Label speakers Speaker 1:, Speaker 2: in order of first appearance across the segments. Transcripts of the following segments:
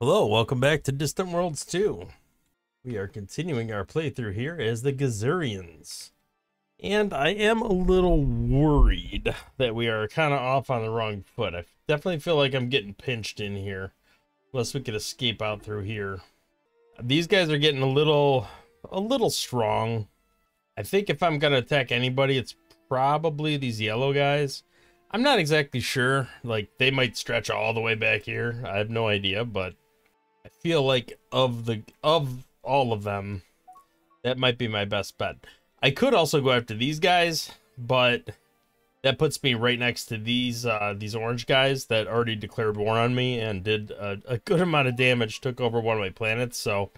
Speaker 1: Hello, welcome back to Distant Worlds 2. We are continuing our playthrough here as the Gizureans. And I am a little worried that we are kind of off on the wrong foot. I definitely feel like I'm getting pinched in here. Unless we could escape out through here. These guys are getting a little, a little strong. I think if I'm going to attack anybody, it's probably these yellow guys. I'm not exactly sure. Like, they might stretch all the way back here. I have no idea, but I feel like of the of all of them, that might be my best bet. I could also go after these guys, but that puts me right next to these uh, these orange guys that already declared war on me and did a, a good amount of damage, took over one of my planets. So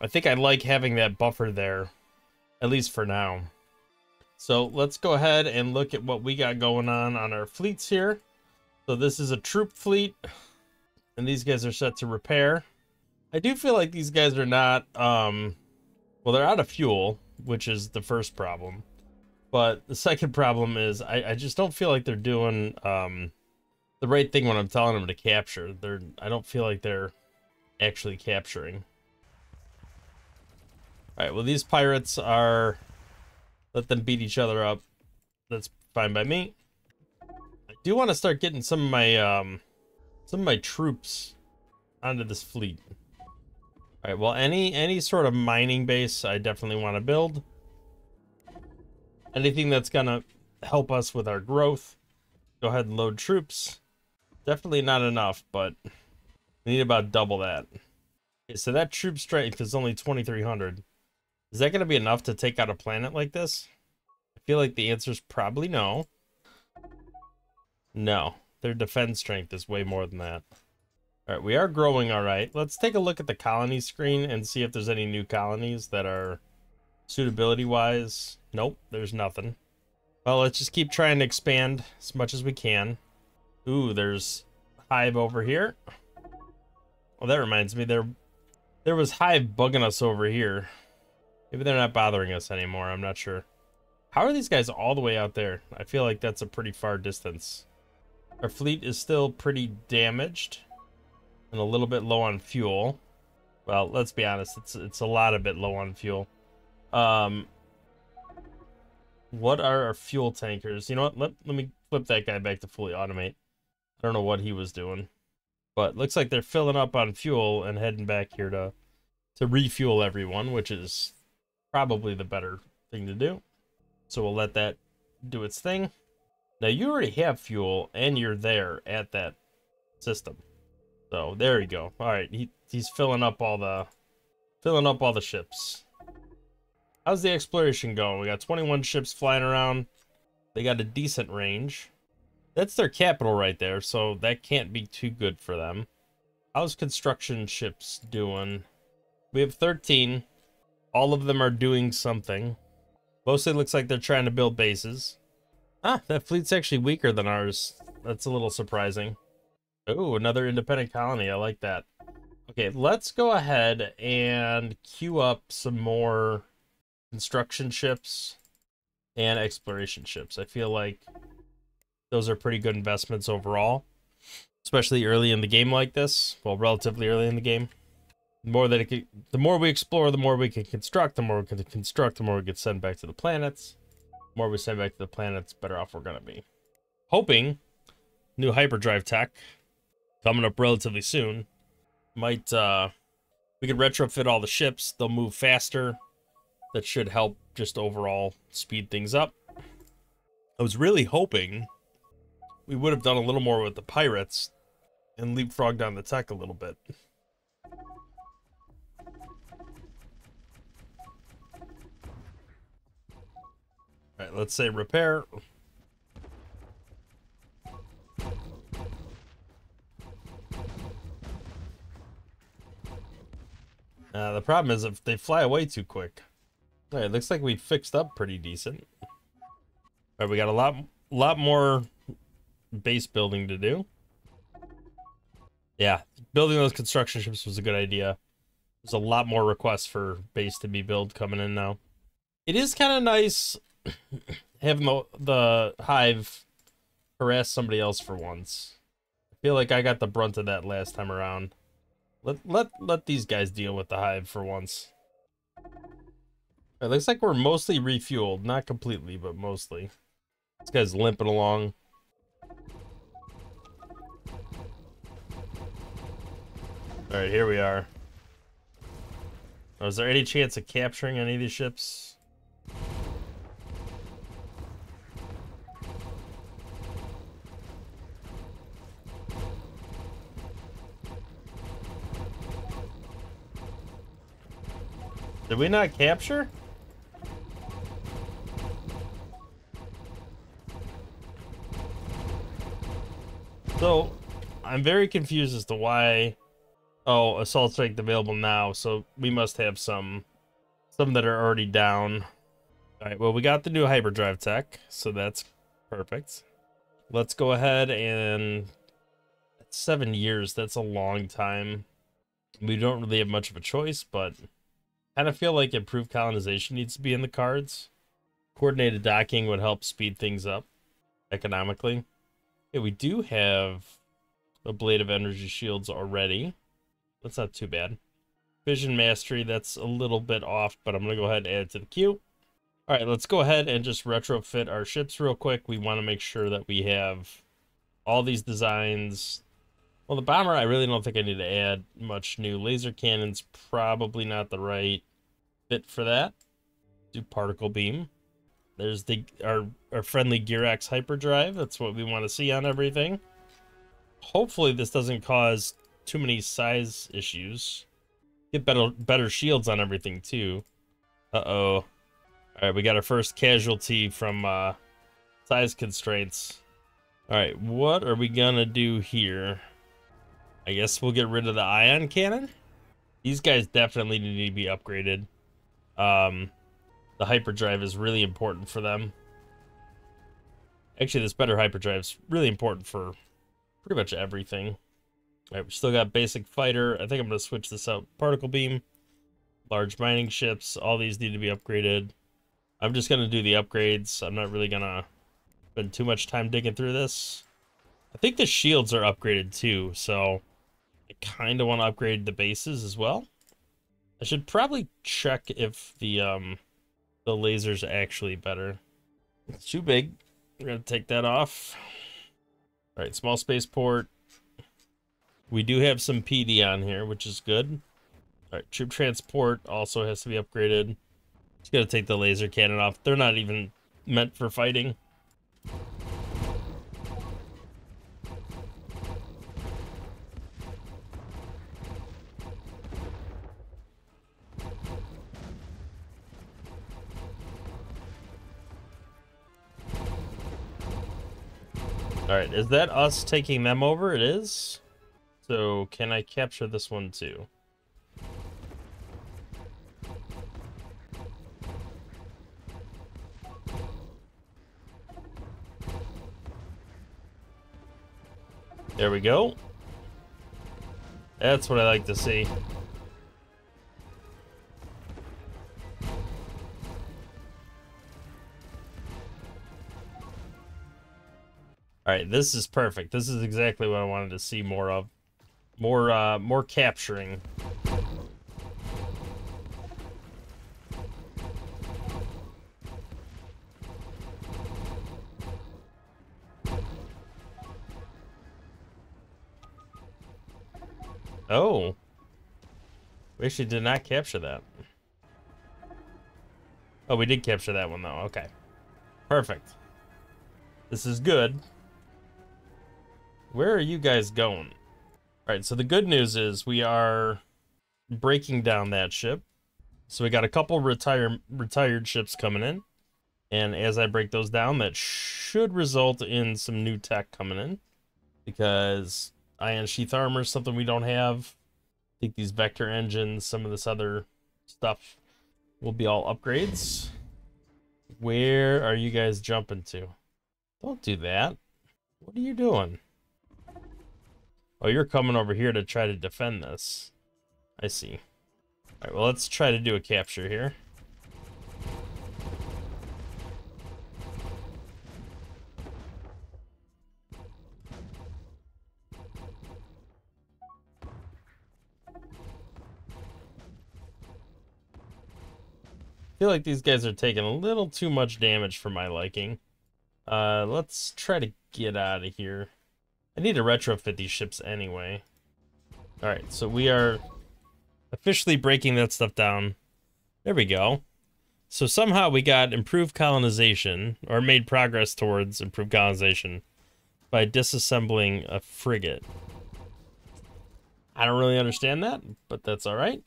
Speaker 1: I think I like having that buffer there, at least for now. So let's go ahead and look at what we got going on on our fleets here. So this is a troop fleet, and these guys are set to repair. I do feel like these guys are not, um, well, they're out of fuel, which is the first problem. But the second problem is I, I just don't feel like they're doing um, the right thing when I'm telling them to capture. They're I don't feel like they're actually capturing. All right, well, these pirates are, let them beat each other up. That's fine by me. I do want to start getting some of my, um, some of my troops onto this fleet. All right, well, any any sort of mining base I definitely want to build. Anything that's going to help us with our growth. Go ahead and load troops. Definitely not enough, but we need about double that. Okay, so that troop strength is only 2,300. Is that going to be enough to take out a planet like this? I feel like the answer is probably no. No. Their defense strength is way more than that. All right, we are growing all right. Let's take a look at the colony screen and see if there's any new colonies that are suitability-wise. Nope, there's nothing. Well, let's just keep trying to expand as much as we can. Ooh, there's Hive over here. Well, that reminds me, there, there was Hive bugging us over here. Maybe they're not bothering us anymore, I'm not sure. How are these guys all the way out there? I feel like that's a pretty far distance. Our fleet is still pretty damaged and a little bit low on fuel. Well, let's be honest, it's it's a lot of bit low on fuel. Um, what are our fuel tankers? You know what? Let let me flip that guy back to fully automate. I don't know what he was doing, but looks like they're filling up on fuel and heading back here to to refuel everyone, which is probably the better thing to do. So we'll let that do its thing. Now you already have fuel and you're there at that system. So there you go. All right, he he's filling up all the filling up all the ships. How's the exploration going? We got 21 ships flying around. They got a decent range. That's their capital right there, so that can't be too good for them. How's construction ships doing? We have 13. All of them are doing something. Mostly looks like they're trying to build bases. Ah, that fleet's actually weaker than ours. That's a little surprising. Oh, another independent colony. I like that. Okay, let's go ahead and queue up some more construction ships and exploration ships. I feel like those are pretty good investments overall, especially early in the game like this. Well, relatively early in the game. The more that can, the more we explore, the more we can construct. The more we can construct, the more we get sent back to the planets. The more we send back to the planets, better off we're gonna be. Hoping new hyperdrive tech coming up relatively soon. Might uh we could retrofit all the ships, they'll move faster. That should help just overall speed things up. I was really hoping we would have done a little more with the pirates and leapfrog down the tech a little bit. Alright, let's say repair. The problem is if they fly away too quick. Alright, looks like we fixed up pretty decent. Alright, we got a lot, lot more base building to do. Yeah, building those construction ships was a good idea. There's a lot more requests for base to be built coming in now. It is kind of nice having the, the hive harass somebody else for once. I feel like I got the brunt of that last time around. Let let let these guys deal with the hive for once. It looks like we're mostly refueled, not completely, but mostly. This guy's limping along. All right, here we are. Oh, is there any chance of capturing any of these ships? Did we not capture? So, I'm very confused as to why... Oh, assault strength available now, so we must have some some that are already down. Alright, well, we got the new hyperdrive tech, so that's perfect. Let's go ahead and... Seven years, that's a long time. We don't really have much of a choice, but... kind of feel like improved colonization needs to be in the cards. Coordinated docking would help speed things up economically. Yeah, we do have a Blade of Energy Shields already. That's not too bad. Fission Mastery, that's a little bit off, but I'm going to go ahead and add it to the queue. All right, let's go ahead and just retrofit our ships real quick. We want to make sure that we have all these designs. Well, the bomber, I really don't think I need to add much new. Laser cannon's probably not the right fit for that. Do particle beam. There's the our our friendly Gearax hyperdrive. That's what we want to see on everything. Hopefully this doesn't cause too many size issues. Get better better shields on everything too. Uh-oh. Alright, we got our first casualty from uh size constraints. Alright, what are we gonna do here? I guess we'll get rid of the ion cannon. These guys definitely need to be upgraded. Um the hyperdrive is really important for them. Actually, this better hyperdrive is really important for pretty much everything. All right, we still got basic fighter. I think I'm going to switch this out. Particle beam, large mining ships. All these need to be upgraded. I'm just going to do the upgrades. I'm not really going to spend too much time digging through this. I think the shields are upgraded too, so I kind of want to upgrade the bases as well. I should probably check if the um, the laser's actually better. It's too big. We're gonna take that off. All right, small spaceport. We do have some PD on here, which is good. All right, troop transport also has to be upgraded. Just gotta take the laser cannon off. They're not even meant for fighting. Alright, is that us taking them over? It is. So, can I capture this one too? There we go. That's what I like to see. All right, this is perfect. This is exactly what I wanted to see more of. More, uh, more capturing. Oh. We actually did not capture that. Oh, we did capture that one, though. Okay. Perfect. This is good. Where are you guys going? All right, so the good news is we are breaking down that ship. So we got a couple retire retired ships coming in. And as I break those down, that should result in some new tech coming in. Because ion sheath armor is something we don't have. I think these vector engines, some of this other stuff will be all upgrades. Where are you guys jumping to? Don't do that. What are you doing? Oh, you're coming over here to try to defend this. I see. Alright, well, let's try to do a capture here. feel like these guys are taking a little too much damage for my liking. Uh, let's try to get out of here. I need to retrofit these ships anyway. Alright, so we are officially breaking that stuff down. There we go. So somehow we got improved colonization, or made progress towards improved colonization, by disassembling a frigate. I don't really understand that, but that's alright.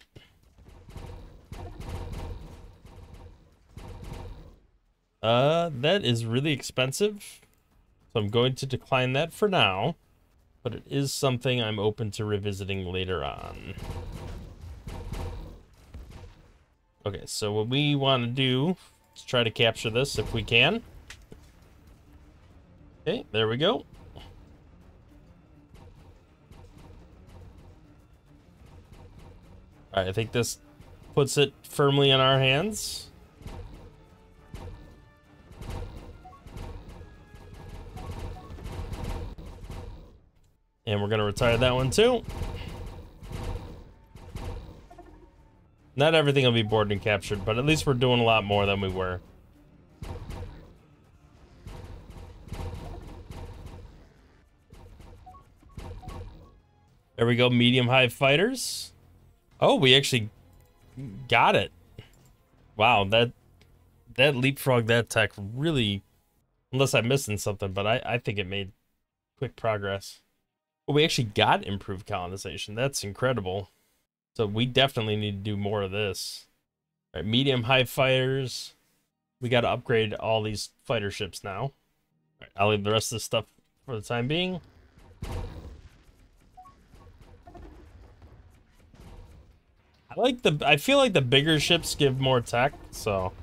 Speaker 1: Uh, that is really expensive. So I'm going to decline that for now. But it is something I'm open to revisiting later on. Okay, so what we want to do is try to capture this if we can. Okay, there we go. Alright, I think this puts it firmly in our hands. And we're going to retire that one too. Not everything will be boarded and captured, but at least we're doing a lot more than we were. There we go, medium-high fighters. Oh, we actually got it. Wow, that that leapfrog that tech really, unless I'm missing something, but I, I think it made quick progress. We actually got improved colonization. That's incredible. So we definitely need to do more of this. All right, medium high fighters. We got to upgrade all these fighter ships now. All right, I'll leave the rest of this stuff for the time being. I like the I feel like the bigger ships give more tech, so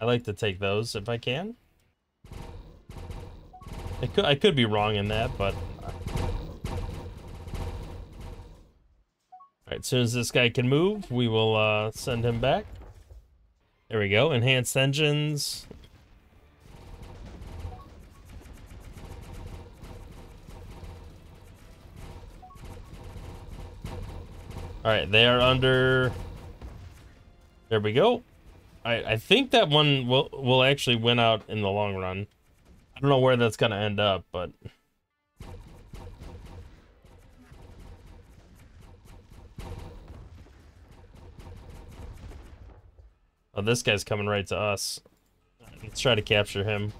Speaker 1: I like to take those if I can. I could I could be wrong in that, but Alright, as soon as this guy can move, we will uh, send him back. There we go, enhanced engines. Alright, they are under... There we go. I, I think that one will, will actually win out in the long run. I don't know where that's going to end up, but... Oh, this guy's coming right to us. Let's try to capture him.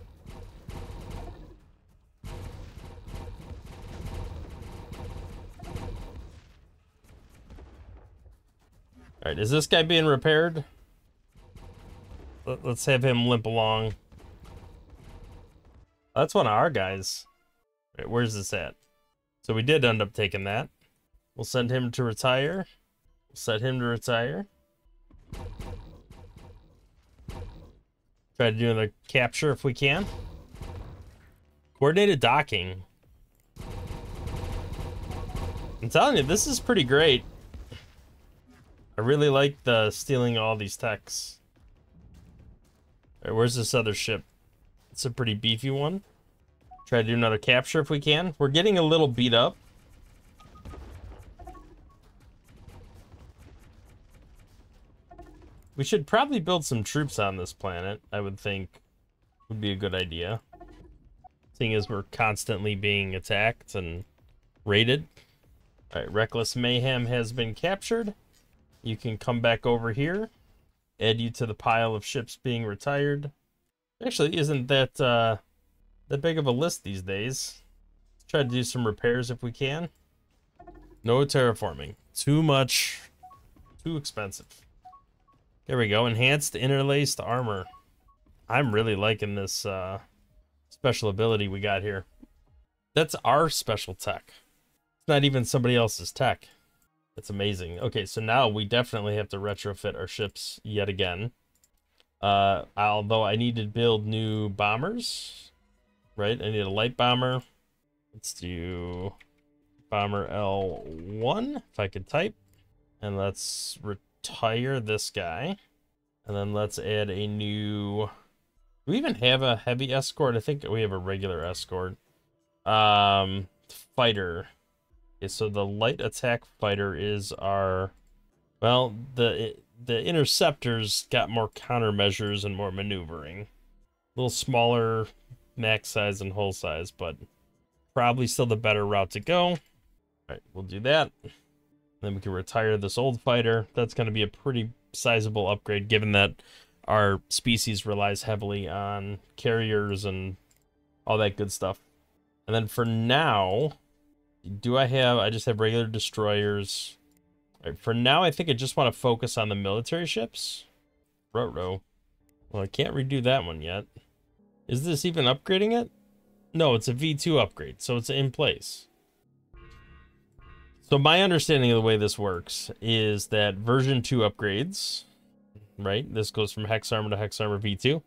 Speaker 1: Alright, is this guy being repaired? Let's have him limp along. That's one of our guys. Right, where's this at? So we did end up taking that. We'll send him to retire. We'll set him to retire. Try to do another capture if we can. Coordinated docking. I'm telling you, this is pretty great. I really like the stealing all these techs. Where's this other ship? It's a pretty beefy one. Try to do another capture if we can. We're getting a little beat up. We should probably build some troops on this planet, I would think would be a good idea. Seeing as we're constantly being attacked and raided. Alright, Reckless Mayhem has been captured. You can come back over here. Add you to the pile of ships being retired. Actually, isn't that uh, that big of a list these days. Let's try to do some repairs if we can. No terraforming. Too much. Too expensive. There we go. Enhanced interlaced armor. I'm really liking this uh, special ability we got here. That's our special tech. It's not even somebody else's tech. It's amazing. Okay, so now we definitely have to retrofit our ships yet again. Uh, although I need to build new bombers, right? I need a light bomber. Let's do bomber L1, if I could type. And let's retire this guy. And then let's add a new... Do we even have a heavy escort? I think we have a regular escort. Um, fighter. Okay, so the light attack fighter is our... Well, the the interceptors got more countermeasures and more maneuvering. A little smaller max size and hull size, but probably still the better route to go. All right, we'll do that. Then we can retire this old fighter. That's going to be a pretty sizable upgrade given that our species relies heavily on carriers and all that good stuff. And then for now, do I have, I just have regular destroyers. For now, I think I just want to focus on the military ships. Row Well, I can't redo that one yet. Is this even upgrading it? No, it's a V2 upgrade, so it's in place. So my understanding of the way this works is that version 2 upgrades, right? This goes from Hex Armor to Hex Armor V2.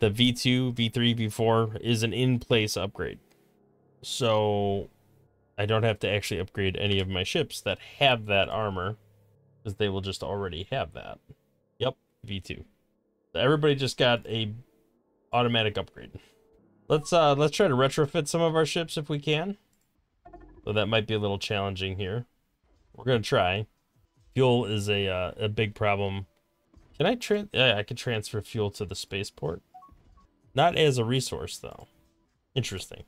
Speaker 1: The V2, V3, V4 is an in-place upgrade. So I don't have to actually upgrade any of my ships that have that armor because they will just already have that. Yep, V2. So everybody just got a automatic upgrade. Let's uh let's try to retrofit some of our ships if we can. So that might be a little challenging here. We're gonna try. Fuel is a uh, a big problem. Can I trans? Yeah, I can transfer fuel to the spaceport. Not as a resource though. Interesting.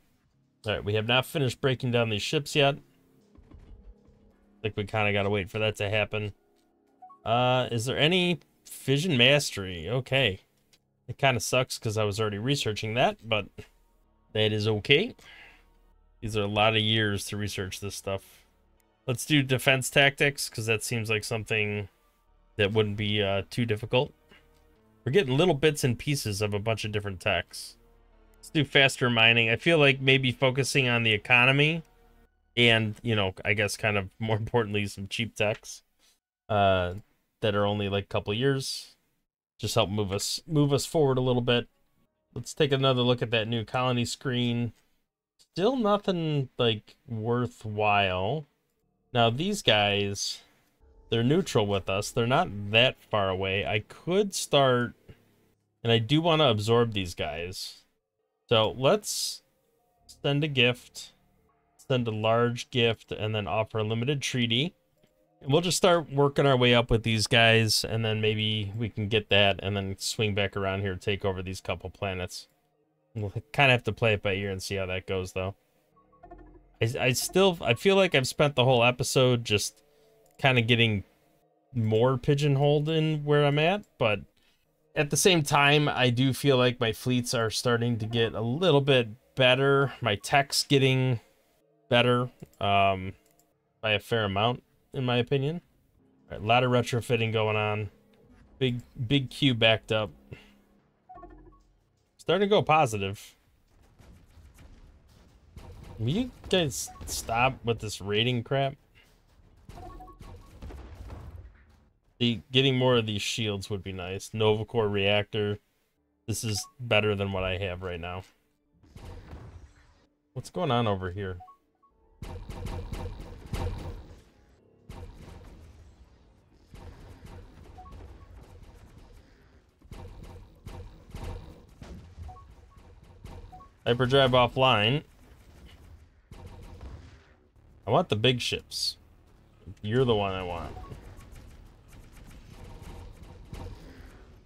Speaker 1: All right, we have not finished breaking down these ships yet. I think we kind of got to wait for that to happen. Uh, is there any fission mastery? Okay. It kind of sucks because I was already researching that, but that is okay. These are a lot of years to research this stuff. Let's do defense tactics, because that seems like something that wouldn't be uh, too difficult. We're getting little bits and pieces of a bunch of different techs. Let's do faster mining. I feel like maybe focusing on the economy and, you know, I guess kind of more importantly, some cheap techs uh, that are only like a couple years. Just help move us move us forward a little bit. Let's take another look at that new colony screen. Still nothing like worthwhile. Now these guys, they're neutral with us. They're not that far away. I could start, and I do want to absorb these guys. So let's send a gift, send a large gift, and then offer a limited treaty. And we'll just start working our way up with these guys, and then maybe we can get that, and then swing back around here, take over these couple planets. We'll kind of have to play it by ear and see how that goes, though. I, I still, I feel like I've spent the whole episode just kind of getting more pigeonholed in where I'm at, but at the same time, I do feel like my fleets are starting to get a little bit better. My tech's getting better um, by a fair amount in my opinion. Right, a lot of retrofitting going on. Big, big queue backed up. Starting to go positive. Will you guys stop with this rating crap? The, getting more of these shields would be nice. Nova Core reactor. This is better than what I have right now. What's going on over here? Hyperdrive offline. I want the big ships. You're the one I want.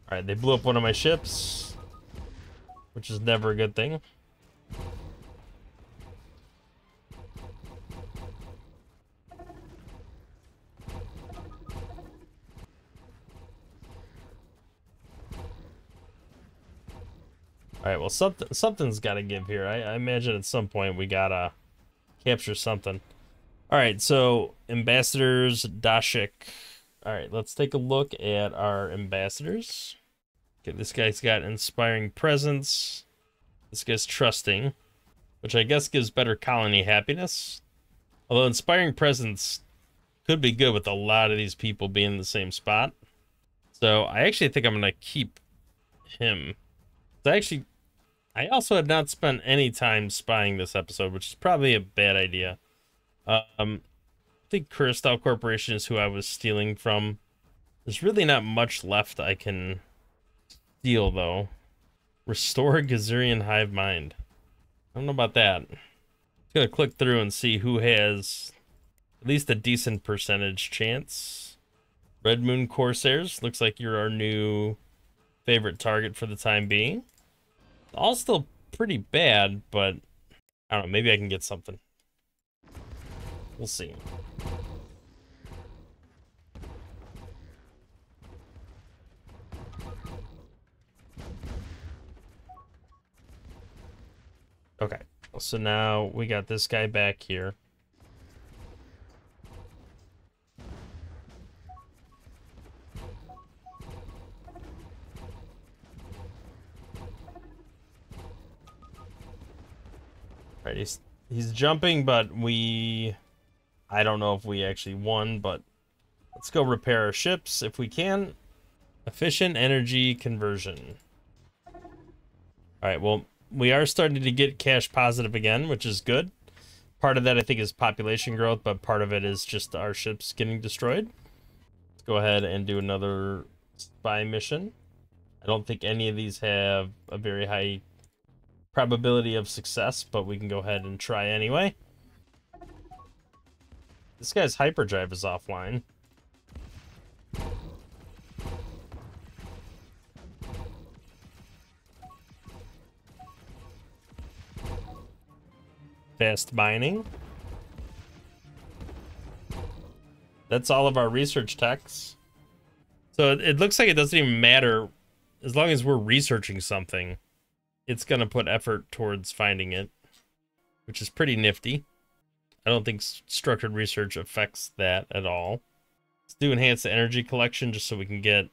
Speaker 1: Alright, they blew up one of my ships. Which is never a good thing. All right, well, something something's got to give here. I, I, imagine at some point we gotta capture something. All right, so ambassadors Dashik. All right, let's take a look at our ambassadors. Okay, this guy's got inspiring presence. This guy's trusting, which I guess gives better colony happiness. Although inspiring presence could be good with a lot of these people being in the same spot. So I actually think I'm gonna keep him. I actually I also had not spent any time spying this episode, which is probably a bad idea. Um, I think Crystal Corporation is who I was stealing from. There's really not much left I can steal, though. Restore Gizurean Hive Mind. I don't know about that. I'm gonna click through and see who has at least a decent percentage chance. Red Moon Corsairs. Looks like you're our new favorite target for the time being. All still pretty bad, but I don't know. Maybe I can get something. We'll see. Okay, so now we got this guy back here. He's jumping, but we I don't know if we actually won, but let's go repair our ships if we can. Efficient energy conversion. Alright, well, we are starting to get cash positive again, which is good. Part of that, I think, is population growth, but part of it is just our ships getting destroyed. Let's go ahead and do another spy mission. I don't think any of these have a very high probability of success, but we can go ahead and try anyway. This guy's hyperdrive is offline. Fast mining. That's all of our research techs. So it, looks like it doesn't even matter as long as we're researching something it's going to put effort towards finding it, which is pretty nifty. I don't think structured research affects that at all. Let's do enhance the energy collection just so we can get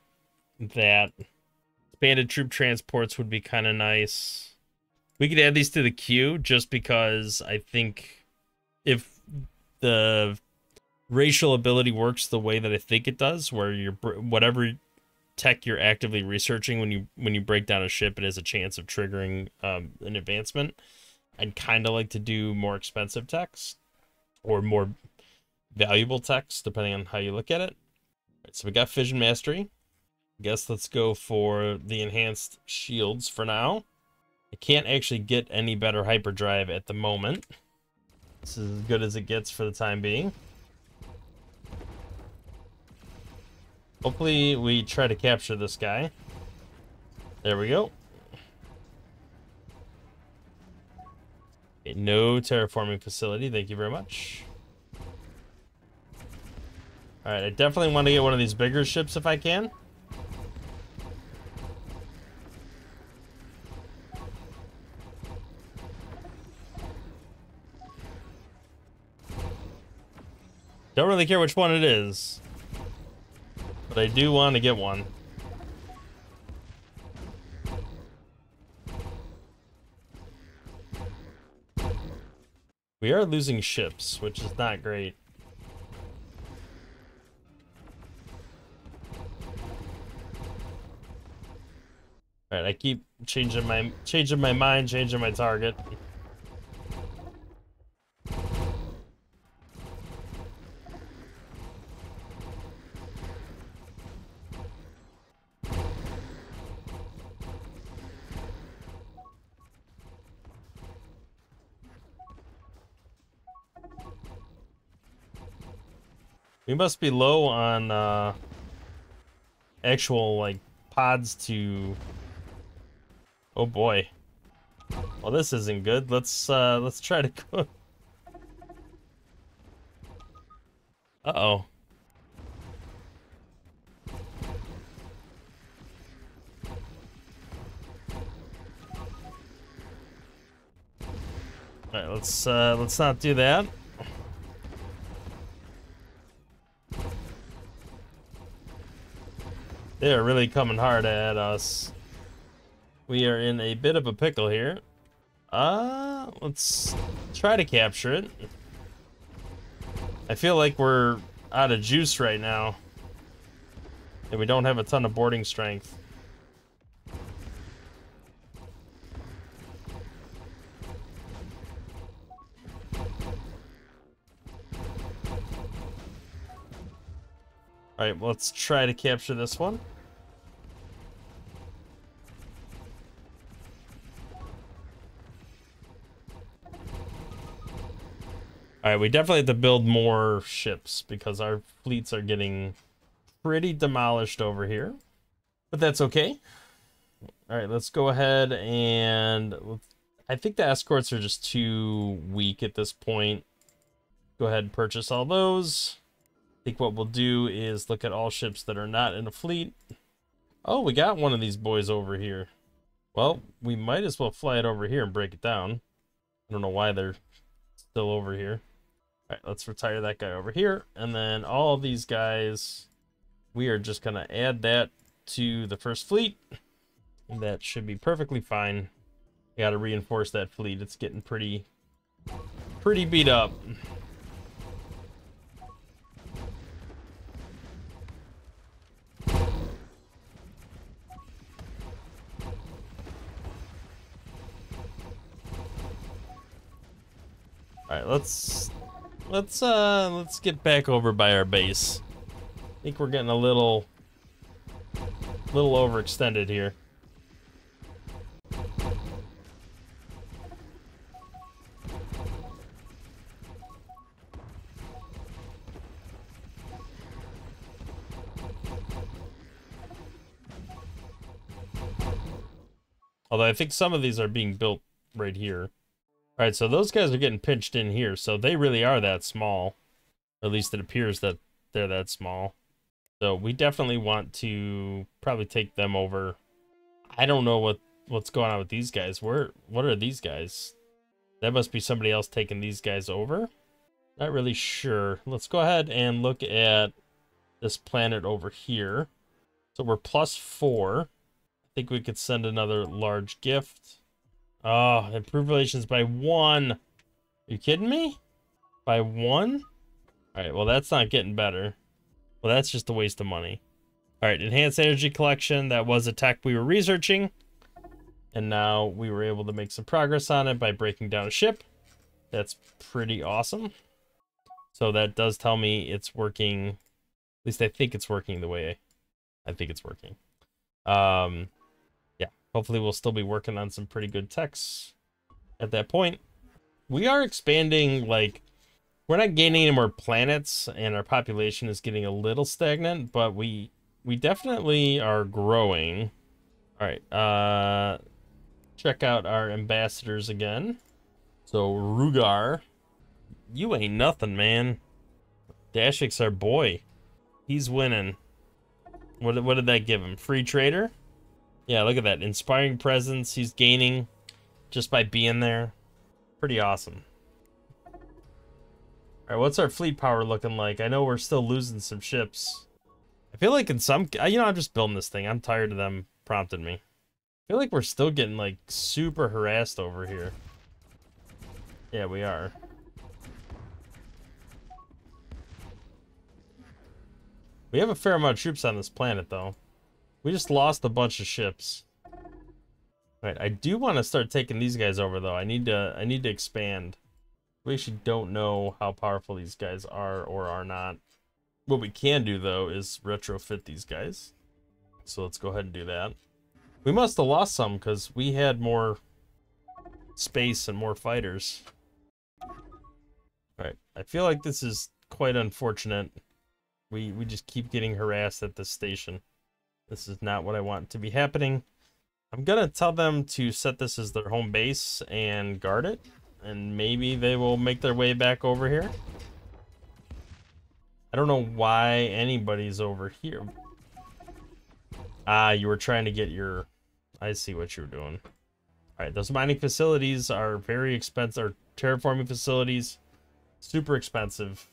Speaker 1: that. Expanded troop transports would be kind of nice. We could add these to the queue just because I think if the racial ability works the way that I think it does, where you're whatever tech you're actively researching when you when you break down a ship it has a chance of triggering um, an advancement. I'd kind of like to do more expensive techs or more valuable techs depending on how you look at it. Right, so we got fission mastery. I guess let's go for the enhanced shields for now. I can't actually get any better hyperdrive at the moment. This is as good as it gets for the time being Hopefully we try to capture this guy. There we go. Okay, no terraforming facility. Thank you very much. Alright, I definitely want to get one of these bigger ships if I can. Don't really care which one it is. But I do want to get one. We are losing ships, which is not great. Alright, I keep changing my changing my mind, changing my target. We must be low on uh, actual like pods to. Oh boy. Well, this isn't good. Let's uh, let's try to go. Uh oh. All right, let's uh, let's not do that. They are really coming hard at us. We are in a bit of a pickle here. Uh, let's try to capture it. I feel like we're out of juice right now. And we don't have a ton of boarding strength. Alright, let's try to capture this one. Alright, we definitely have to build more ships because our fleets are getting pretty demolished over here, but that's okay. All right, let's go ahead and I think the escorts are just too weak at this point. Go ahead and purchase all those. I think what we'll do is look at all ships that are not in a fleet. Oh, we got one of these boys over here. Well, we might as well fly it over here and break it down. I don't know why they're still over here. All right, let's retire that guy over here. And then all of these guys, we are just going to add that to the first fleet. And that should be perfectly fine. Got to reinforce that fleet. It's getting pretty, pretty beat up. Alright, let's let's uh let's get back over by our base. I think we're getting a little little overextended here. Although I think some of these are being built right here. All right, so those guys are getting pinched in here, so they really are that small. Or at least it appears that they're that small. So we definitely want to probably take them over. I don't know what what's going on with these guys. Where what are these guys? That must be somebody else taking these guys over. Not really sure. Let's go ahead and look at this planet over here. So we're plus four. I think we could send another large gift. Oh, improve relations by one. Are you kidding me? By one? Alright, well that's not getting better. Well, that's just a waste of money. Alright, enhanced energy collection. That was a tech we were researching. And now we were able to make some progress on it by breaking down a ship. That's pretty awesome. So that does tell me it's working. At least I think it's working the way I think it's working. Um, hopefully we'll still be working on some pretty good techs at that point. We are expanding, like, we're not gaining any more planets, and our population is getting a little stagnant, but we we definitely are growing. All right, uh, check out our ambassadors again. So, Rugar, you ain't nothing, man. Dashik's our boy. He's winning. What, what did that give him? Free trader? Yeah, look at that. Inspiring presence he's gaining just by being there. Pretty awesome. Alright, what's our fleet power looking like? I know we're still losing some ships. I feel like in some... You know, I'm just building this thing. I'm tired of them prompting me. I feel like we're still getting, like, super harassed over here. Yeah, we are. We have a fair amount of troops on this planet, though. We just lost a bunch of ships. Right, I do want to start taking these guys over though. I need to I need to expand. We actually don't know how powerful these guys are or are not. What we can do though is retrofit these guys. So let's go ahead and do that. We must have lost some because we had more space and more fighters. Alright, I feel like this is quite unfortunate. We we just keep getting harassed at this station. This is not what I want to be happening. I'm going to tell them to set this as their home base and guard it. And maybe they will make their way back over here. I don't know why anybody's over here. Ah, you were trying to get your... I see what you're doing. Alright, those mining facilities are very expensive. Or terraforming facilities. Super expensive.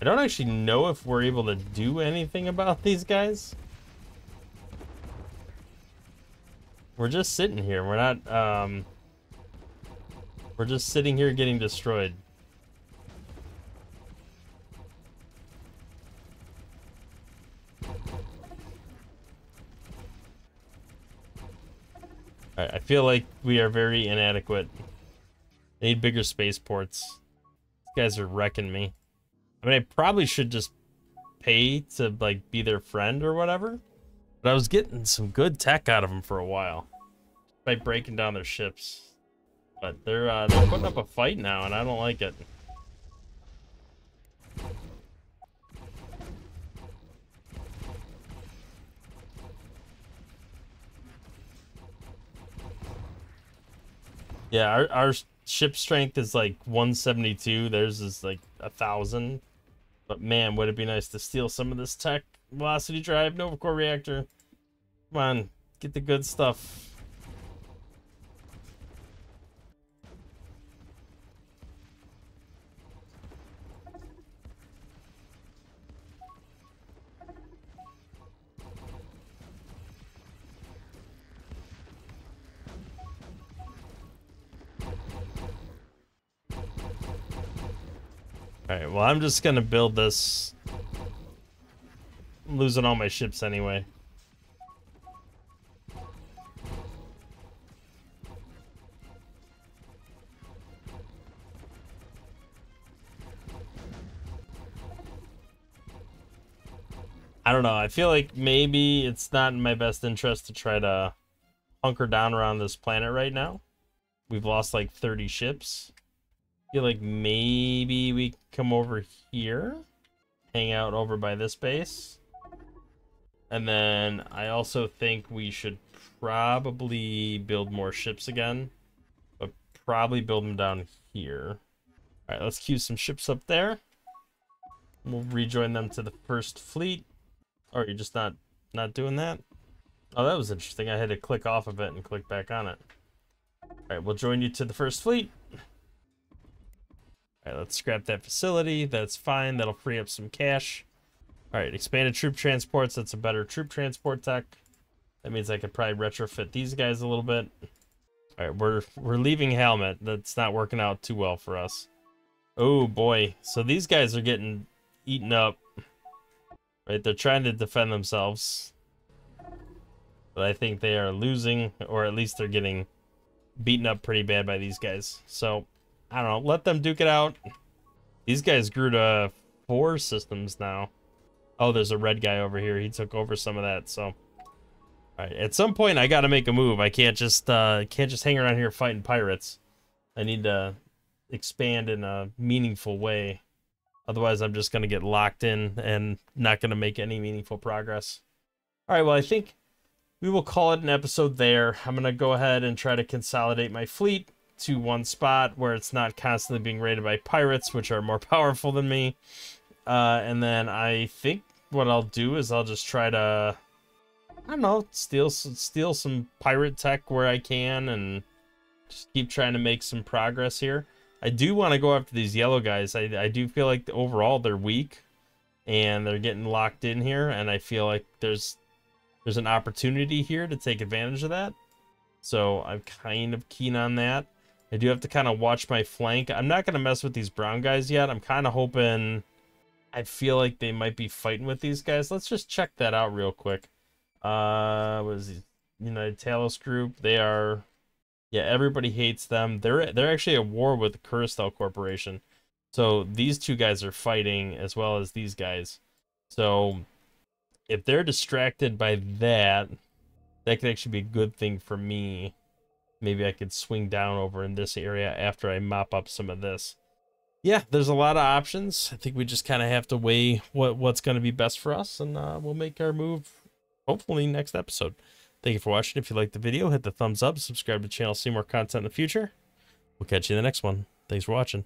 Speaker 1: I don't actually know if we're able to do anything about these guys. We're just sitting here. We're not, um... We're just sitting here getting destroyed. I feel like we are very inadequate. I need bigger spaceports. These guys are wrecking me. I mean, I probably should just pay to, like, be their friend or whatever. But I was getting some good tech out of them for a while. By breaking down their ships. But they're uh, they're putting up a fight now, and I don't like it. Yeah, our, our ship strength is like 172. Theirs is like a thousand. But man, would it be nice to steal some of this tech velocity drive Nova Core reactor. Come on, get the good stuff. Alright, well I'm just gonna build this. I'm losing all my ships anyway. I don't know. I feel like maybe it's not in my best interest to try to hunker down around this planet right now. We've lost like 30 ships feel like maybe we come over here, hang out over by this base. And then I also think we should probably build more ships again, but probably build them down here. All right, let's queue some ships up there. We'll rejoin them to the first fleet. Or you're just not not doing that? Oh, that was interesting. I had to click off of it and click back on it. All right, we'll join you to the first fleet. All right, let's scrap that facility. That's fine. That'll free up some cash. All right, expanded troop transports. That's a better troop transport tech. That means I could probably retrofit these guys a little bit. All right, we're we're leaving Helmet. That's not working out too well for us. Oh boy, so these guys are getting eaten up. Right, they're trying to defend themselves, but I think they are losing, or at least they're getting beaten up pretty bad by these guys. So I don't know. Let them duke it out. These guys grew to four systems now. Oh, there's a red guy over here. He took over some of that. So, all right. At some point, I got to make a move. I can't just uh, can't just hang around here fighting pirates. I need to expand in a meaningful way. Otherwise, I'm just going to get locked in and not going to make any meaningful progress. All right. Well, I think we will call it an episode there. I'm going to go ahead and try to consolidate my fleet to one spot where it's not constantly being raided by pirates, which are more powerful than me. Uh, and then I think what I'll do is I'll just try to, I don't know, steal steal some pirate tech where I can, and just keep trying to make some progress here. I do want to go after these yellow guys. I I do feel like overall they're weak, and they're getting locked in here, and I feel like there's there's an opportunity here to take advantage of that. So I'm kind of keen on that. I do have to kind of watch my flank. I'm not going to mess with these brown guys yet. I'm kind of hoping... I feel like they might be fighting with these guys. Let's just check that out real quick. Uh, what is he? United Talos Group. They are... Yeah, everybody hates them. They're they're actually at war with the Kuristel Corporation. So these two guys are fighting as well as these guys. So if they're distracted by that, that could actually be a good thing for me maybe I could swing down over in this area after I mop up some of this. Yeah, there's a lot of options. I think we just kind of have to weigh what what's going to be best for us, and uh, we'll make our move hopefully next episode. Thank you for watching. If you liked the video, hit the thumbs up, subscribe to the channel, see more content in the future. We'll catch you in the next one. Thanks for watching.